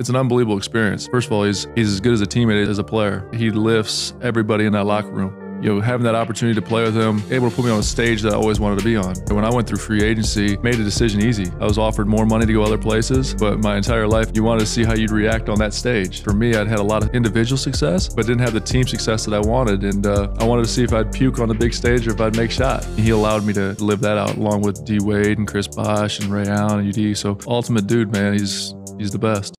It's an unbelievable experience. First of all, he's he's as good as a teammate as a player. He lifts everybody in that locker room you know, having that opportunity to play with him, able to put me on a stage that I always wanted to be on. When I went through free agency, made a decision easy. I was offered more money to go other places, but my entire life, you wanted to see how you'd react on that stage. For me, I'd had a lot of individual success, but didn't have the team success that I wanted, and uh, I wanted to see if I'd puke on the big stage or if I'd make shot. He allowed me to live that out along with D Wade and Chris Bosh and Ray Allen and UD. So ultimate dude, man, he's he's the best.